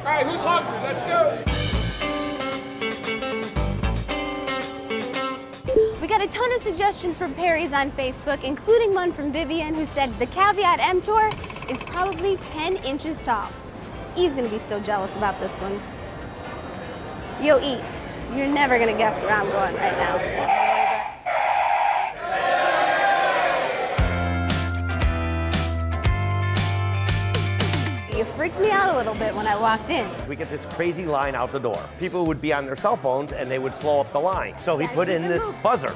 All right, who's hungry? Let's go. We got a ton of suggestions from Perry's on Facebook, including one from Vivian who said the Caveat Emptor is probably 10 inches tall. He's gonna be so jealous about this one. Yo, eat. You're never gonna guess where I'm going right now. Freaked me out a little bit when I walked in. We get this crazy line out the door. People would be on their cell phones and they would slow up the line. So he put in this buzzer.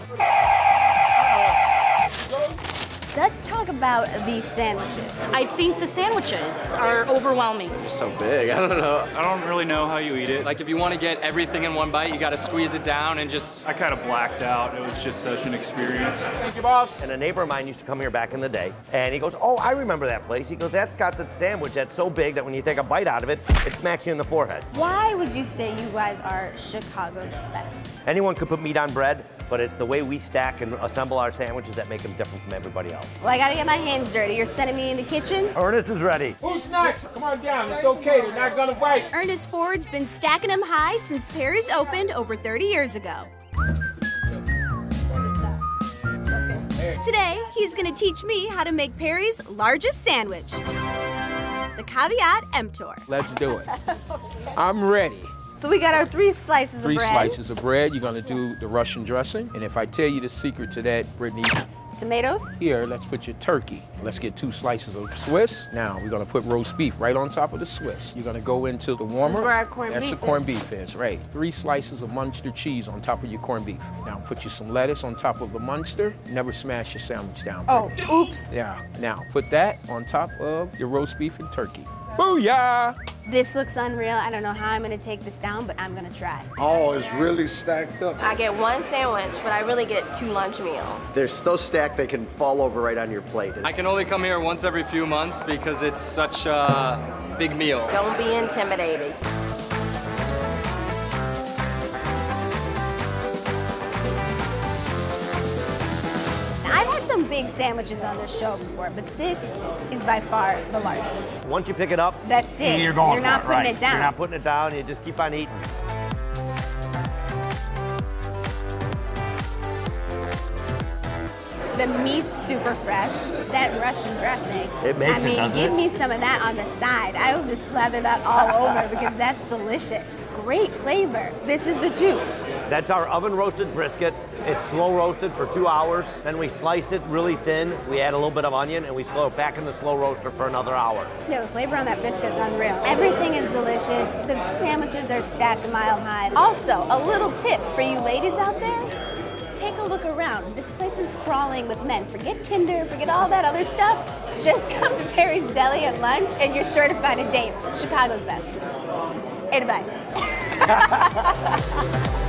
Let's talk about these sandwiches. I think the sandwiches are overwhelming. They're so big. I don't know. I don't really know how you eat it. Like if you want to get everything in one bite, you got to squeeze it down and just. I kind of blacked out. It was just such an experience. Thank you, boss. And a neighbor of mine used to come here back in the day. And he goes, Oh, I remember that place. He goes, That's got the sandwich that's so big that when you take a bite out of it, it smacks you in the forehead. Why would you say you guys are Chicago's best? Anyone could put meat on bread, but it's the way we stack and assemble our sandwiches that make them different from everybody else. Well, I gotta get my hands dirty. You're sending me in the kitchen? Ernest is ready. Who's next? Come on down. It's okay. They're not gonna bite. Ernest Ford's been stacking them high since Perry's opened over 30 years ago. Today, he's gonna teach me how to make Perry's largest sandwich. The Caveat Emptor. Let's do it. I'm ready. So we got our three slices Three of bread. Three slices of bread. You're gonna do the Russian dressing. And if I tell you the secret to that, Brittney, Tomatoes. here, let's put your turkey. Let's get two slices of Swiss. Now, we're gonna put roast beef right on top of the Swiss. You're gonna go into the warmer. where our corned That's beef the corned is. beef is, right. Three slices of Munster cheese on top of your corned beef. Now, put you some lettuce on top of the Munster. Never smash your sandwich down. Oh, oops. Yeah. Now, put that on top of your roast beef and turkey. Booyah! This looks unreal. I don't know how I'm gonna take this down, but I'm gonna try. Oh, it's really stacked up. I get one sandwich, but I really get two lunch meals. They're so stacked they can fall over right on your plate. I can only come here once every few months because it's such a big meal. Don't be intimidated. Some big sandwiches on this show before, but this is by far the largest. Once you pick it up, That's it. You're going You're for not it, putting right. it down. You're not putting it down. You just keep on eating. The meat's super fresh. That Russian dressing. It makes I it, mean, doesn't give it? me some of that on the side. I will just slather that all over because that's delicious. Great flavor. This is the juice. That's our oven roasted brisket. It's slow roasted for two hours. Then we slice it really thin. We add a little bit of onion and we slow it back in the slow roaster for another hour. Yeah, the flavor on that brisket's unreal. Everything is delicious. The sandwiches are stacked a mile high. Also, a little tip for you ladies out there. Take a look around. This place is crawling with men. Forget Tinder, forget all that other stuff. Just come to Perry's Deli at lunch and you're sure to find a date. Chicago's best. Advice.